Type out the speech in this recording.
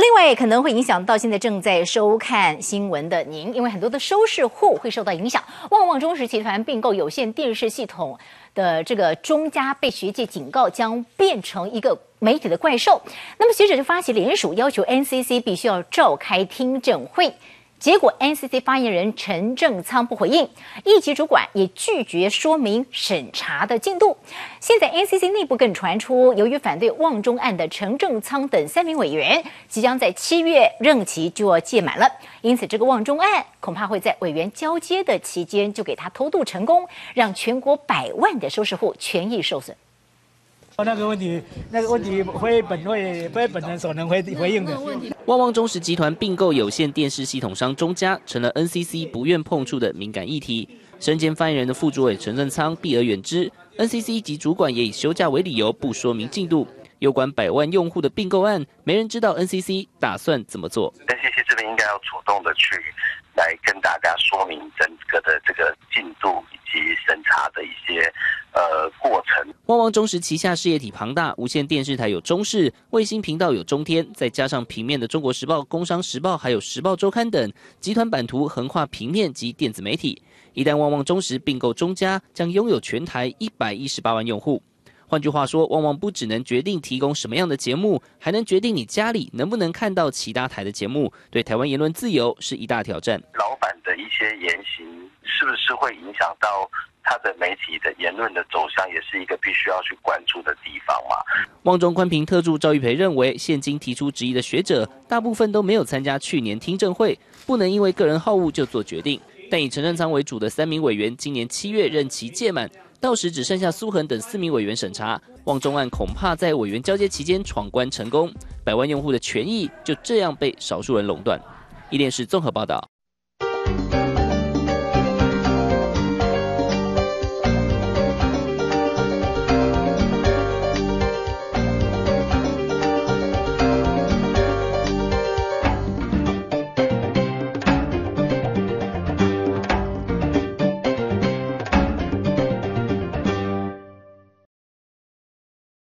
另外，可能会影响到现在正在收看新闻的您，因为很多的收视户会受到影响。旺旺中时集团并购有线电视系统的这个中家被学界警告，将变成一个媒体的怪兽。那么学者就发起联署，要求 NCC 必须要召开听证会。结果，NCC 发言人陈正仓不回应，一级主管也拒绝说明审查的进度。现在 NCC 内部更传出，由于反对旺中案的陈正仓等三名委员即将在七月任期就要届满了，因此这个旺中案恐怕会在委员交接的期间就给他偷渡成功，让全国百万的收视户权益受损。那个问题，那个问题非本会非本人所能回回应的。旺旺中时集团并购有线电视系统商中嘉，成了 NCC 不愿碰触的敏感议题。身兼发言人的副主委陈振仓避而远之，NCC 及主管也以休假为理由不说明进度。有关百万用户的并购案，没人知道 NCC 打算怎么做。NCC 这边应该要主动的去来跟大家说明整个的这个进度以及审查的一些呃过程。旺旺中时旗下事业体庞大，无线电视台有中视，卫星频道有中天，再加上平面的《中国时报》《工商时报》还有《时报周刊》等，集团版图横跨平面及电子媒体。一旦旺旺中时并购中嘉，将拥有全台一百一十八万用户。换句话说，旺旺不只能决定提供什么样的节目，还能决定你家里能不能看到其他台的节目。对台湾言论自由是一大挑战。老板的一些言行是不是会影响到他的媒体的言论的走向，也是一个必须要去关注的地方嘛？旺中宽屏特助赵玉培认为，现今提出质疑的学者，大部分都没有参加去年听证会，不能因为个人好恶就做决定。但以陈振仓为主的三名委员，今年七月任期届满。到时只剩下苏恒等四名委员审查，旺中案恐怕在委员交接期间闯关成功，百万用户的权益就这样被少数人垄断。一电视综合报道。